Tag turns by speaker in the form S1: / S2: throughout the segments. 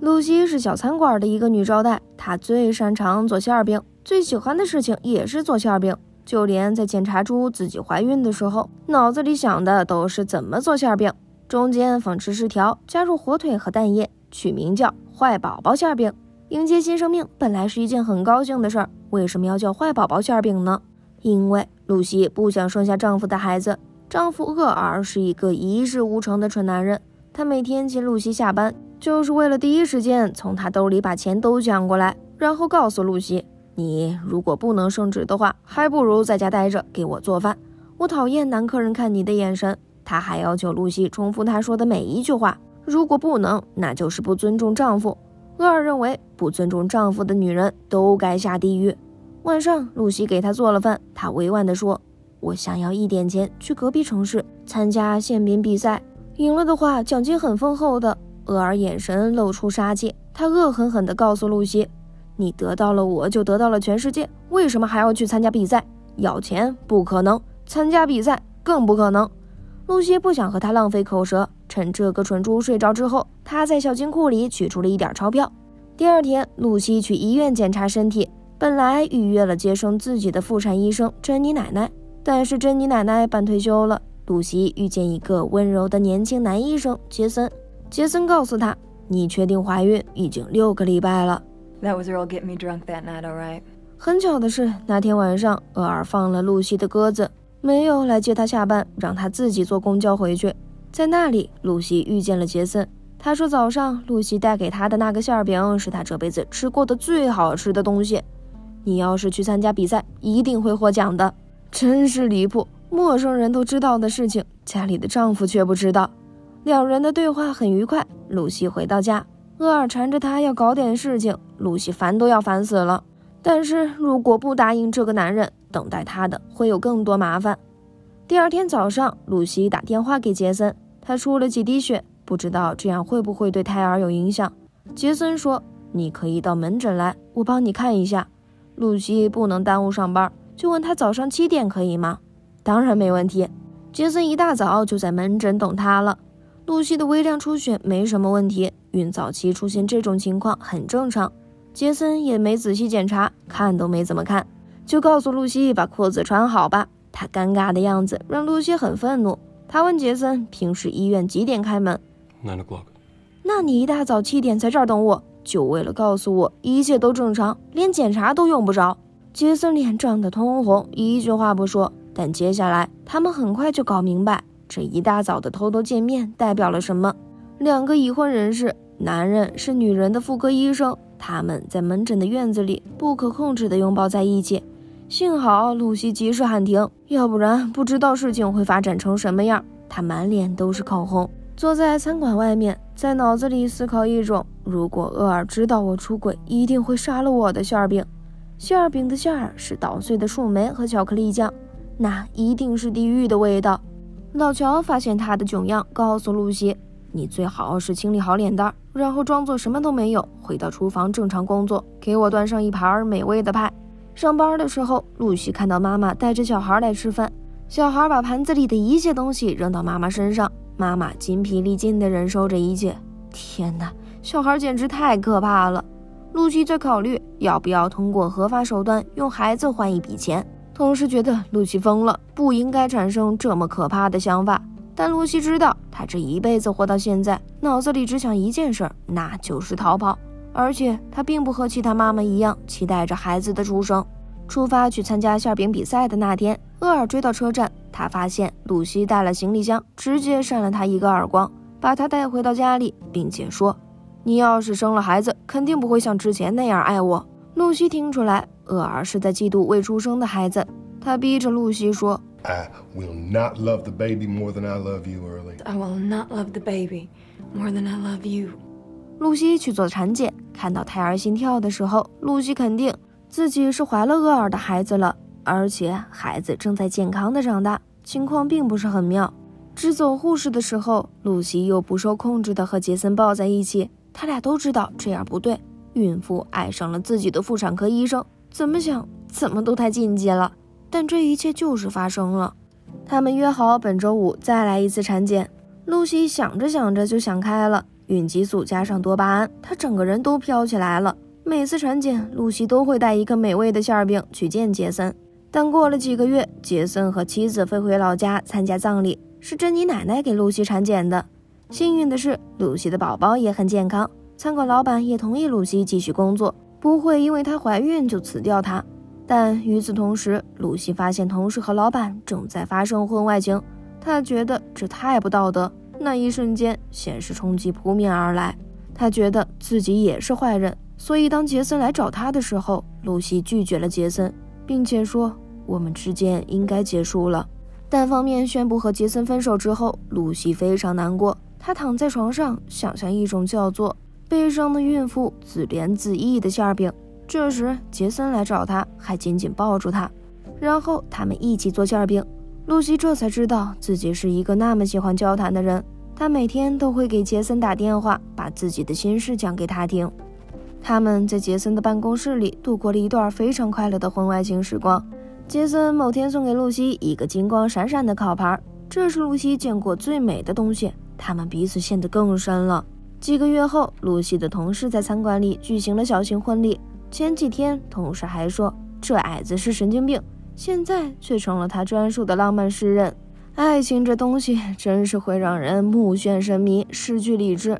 S1: 露西是小餐馆的一个女招待，她最擅长做馅饼，最喜欢的事情也是做馅饼。就连在检查出自己怀孕的时候，脑子里想的都是怎么做馅饼，中间放芝士条，加入火腿和蛋液，取名叫“坏宝宝馅饼”。迎接新生命本来是一件很高兴的事儿，为什么要叫“坏宝宝馅饼”呢？因为露西不想生下丈夫的孩子。丈夫厄尔是一个一事无成的蠢男人，他每天接露西下班，就是为了第一时间从他兜里把钱都抢过来，然后告诉露西：“你如果不能升职的话，还不如在家待着给我做饭。我讨厌男客人看你的眼神。”他还要求露西重复他说的每一句话，如果不能，那就是不尊重丈夫。厄尔认为，不尊重丈夫的女人都该下地狱。晚上，露西给他做了饭，他委婉地说。我想要一点钱去隔壁城市参加馅饼比赛，赢了的话奖金很丰厚的。厄尔眼神露出杀气，他恶狠狠地告诉露西：“你得到了我就得到了全世界，为什么还要去参加比赛？要钱不可能，参加比赛更不可能。”露西不想和他浪费口舌，趁这个蠢猪睡着之后，他在小金库里取出了一点钞票。第二天，露西去医院检查身体，本来预约了接生自己的妇产医生珍妮奶奶。但是珍妮奶奶半退休了，露西遇见一个温柔的年轻男医生杰森。杰森告诉她：“你确定怀孕已经六个礼拜了。”
S2: That was Earl get me drunk that night, all right?
S1: 很巧的是，那天晚上厄尔放了露西的鸽子，没有来接她下班，让她自己坐公交回去。在那里，露西遇见了杰森。他说早上露西带给他的那个馅饼是他这辈子吃过的最好吃的东西。你要是去参加比赛，一定会获奖的。真是离谱！陌生人都知道的事情，家里的丈夫却不知道。两人的对话很愉快。露西回到家，厄尔缠着她要搞点事情，露西烦都要烦死了。但是如果不答应这个男人，等待她的会有更多麻烦。第二天早上，露西打电话给杰森，她出了几滴血，不知道这样会不会对胎儿有影响。杰森说：“你可以到门诊来，我帮你看一下。”露西不能耽误上班。就问他早上七点可以吗？当然没问题。杰森一大早就在门诊等他了。露西的微量出血没什么问题，孕早期出现这种情况很正常。杰森也没仔细检查，看都没怎么看，就告诉露西把裤子穿好吧。他尴尬的样子让露西很愤怒。他问杰森平时医院几点开门
S3: ？Nine o'clock。
S1: 那你一大早七点在这儿等我，就为了告诉我一切都正常，连检查都用不着？杰森脸涨得通红，一句话不说。但接下来，他们很快就搞明白，这一大早的偷偷见面代表了什么。两个已婚人士，男人是女人的妇科医生，他们在门诊的院子里不可控制地拥抱在一起。幸好露西及时喊停，要不然不知道事情会发展成什么样。她满脸都是口红，坐在餐馆外面，在脑子里思考一种：如果厄尔知道我出轨，一定会杀了我的馅饼。馅饼的馅儿是捣碎的树莓和巧克力酱，那一定是地狱的味道。老乔发现他的囧样，告诉露西：“你最好是清理好脸蛋，然后装作什么都没有，回到厨房正常工作，给我端上一盘美味的派。”上班的时候，露西看到妈妈带着小孩来吃饭，小孩把盘子里的一切东西扔到妈妈身上，妈妈筋疲力尽地忍受着一切。天哪，小孩简直太可怕了！露西在考虑要不要通过合法手段用孩子换一笔钱，同时觉得露西疯了，不应该产生这么可怕的想法。但露西知道，她这一辈子活到现在，脑子里只想一件事，那就是逃跑。而且她并不和其他妈妈一样期待着孩子的出生。出发去参加馅饼比赛的那天，厄尔追到车站，他发现露西带了行李箱，直接扇了他一个耳光，把他带回到家里，并且说。你要是生了孩子，肯定不会像之前那样爱我。露西听出来，厄尔是在嫉妒未出生的孩子。他逼着露西说
S4: ：“I will not love the baby more than I love you, Early.
S2: I will not love the baby more than I love you.”
S1: 露西去做产检，看到胎儿心跳的时候，露西肯定自己是怀了厄尔的孩子了，而且孩子正在健康的长大，情况并不是很妙。支走护士的时候，露西又不受控制的和杰森抱在一起。他俩都知道这样不对，孕妇爱上了自己的妇产科医生，怎么想怎么都太禁忌了。但这一切就是发生了。他们约好本周五再来一次产检。露西想着想着就想开了，孕激素加上多巴胺，她整个人都飘起来了。每次产检，露西都会带一个美味的馅饼去见杰森。但过了几个月，杰森和妻子飞回老家参加葬礼，是珍妮奶奶给露西产检的。幸运的是，露西的宝宝也很健康。餐馆老板也同意露西继续工作，不会因为她怀孕就辞掉她。但与此同时，露西发现同事和老板正在发生婚外情，她觉得这太不道德。那一瞬间，现实冲击扑面而来，她觉得自己也是坏人。所以，当杰森来找她的时候，露西拒绝了杰森。并且说我们之间应该结束了。单方面宣布和杰森分手之后，露西非常难过。她躺在床上，想象一种叫做悲伤的孕妇自怜自艾的馅饼。这时，杰森来找她，还紧紧抱住她，然后他们一起做馅饼。露西这才知道自己是一个那么喜欢交谈的人。她每天都会给杰森打电话，把自己的心事讲给他听。他们在杰森的办公室里度过了一段非常快乐的婚外情时光。杰森某天送给露西一个金光闪闪的烤盘，这是露西见过最美的东西。他们彼此陷得更深了。几个月后，露西的同事在餐馆里举行了小型婚礼。前几天，同事还说这矮子是神经病，现在却成了他专属的浪漫诗人。爱情这东西真是会让人目眩神迷，失去理智。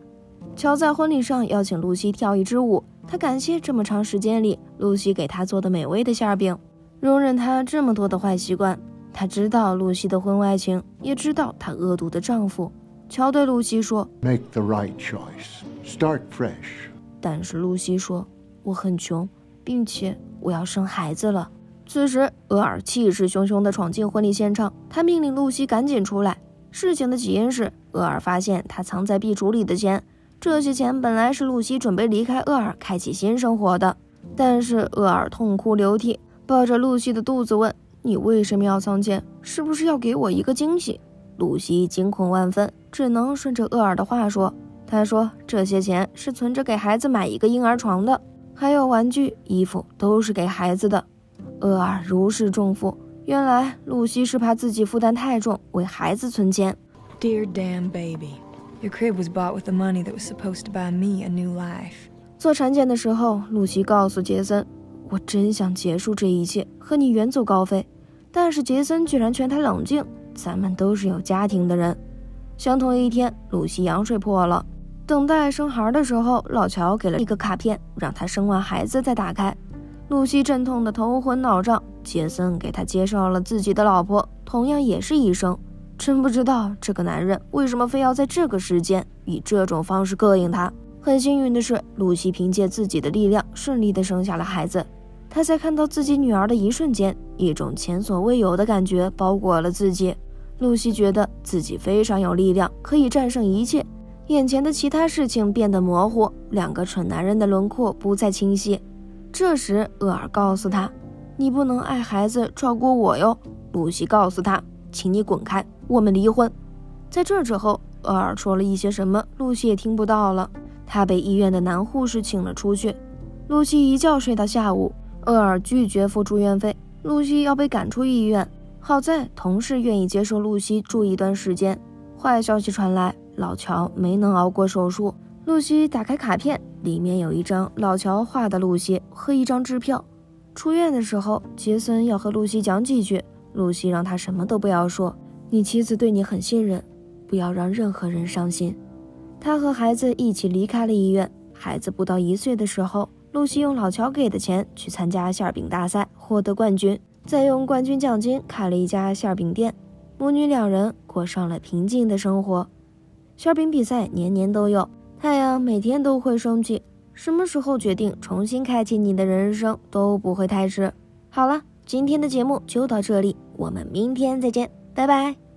S1: 乔在婚礼上邀请露西跳一支舞。他感谢这么长时间里露西给他做的美味的馅饼，容忍他这么多的坏习惯。他知道露西的婚外情，也知道她恶毒的丈夫。乔对露西说
S3: ：“Make the right choice. Start fresh.”
S1: 但是露西说：“我很穷，并且我要生孩子了。”此时，厄尔气势汹汹地闯进婚礼现场，他命令露西赶紧出来。事情的起因是，厄尔发现他藏在壁橱里的钱。这些钱本来是露西准备离开厄尔，开启新生活的，但是厄尔痛哭流涕，抱着露西的肚子问：“你为什么要藏钱？是不是要给我一个惊喜？”露西惊恐万分，只能顺着厄尔的话说：“他说这些钱是存着给孩子买一个婴儿床的，还有玩具、衣服都是给孩子的。”厄尔如释重负，原来露西是怕自己负担太重，为孩子存钱。
S2: Dear damn baby. Your crib was bought with the money that was supposed to buy me a new life.
S1: 做产检的时候，露西告诉杰森：“我真想结束这一切，和你远走高飞。”但是杰森居然劝她冷静：“咱们都是有家庭的人。”相同一天，露西羊水破了，等待生孩儿的时候，老乔给了一个卡片，让她生完孩子再打开。露西阵痛的头昏脑胀，杰森给她介绍了自己的老婆，同样也是医生。真不知道这个男人为什么非要在这个时间以这种方式膈应她。很幸运的是，露西凭借自己的力量顺利的生下了孩子。她在看到自己女儿的一瞬间，一种前所未有的感觉包裹了自己。露西觉得自己非常有力量，可以战胜一切。眼前的其他事情变得模糊，两个蠢男人的轮廓不再清晰。这时，厄尔告诉她：“你不能爱孩子，照顾我哟。”露西告诉他：“请你滚开。”我们离婚。在这之后，厄尔说了一些什么，露西也听不到了。他被医院的男护士请了出去。露西一觉睡到下午，厄尔拒绝付住院费，露西要被赶出医院。好在同事愿意接受露西住一段时间。坏消息传来，老乔没能熬过手术。露西打开卡片，里面有一张老乔画的露西和一张支票。出院的时候，杰森要和露西讲几句，露西让他什么都不要说。你妻子对你很信任，不要让任何人伤心。他和孩子一起离开了医院。孩子不到一岁的时候，露西用老乔给的钱去参加馅饼大赛，获得冠军，再用冠军奖金开了一家馅饼店。母女两人过上了平静的生活。馅饼比赛年年都有，太阳每天都会升起。什么时候决定重新开启你的人生都不会太迟。好了，今天的节目就到这里，我们明天再见。拜拜。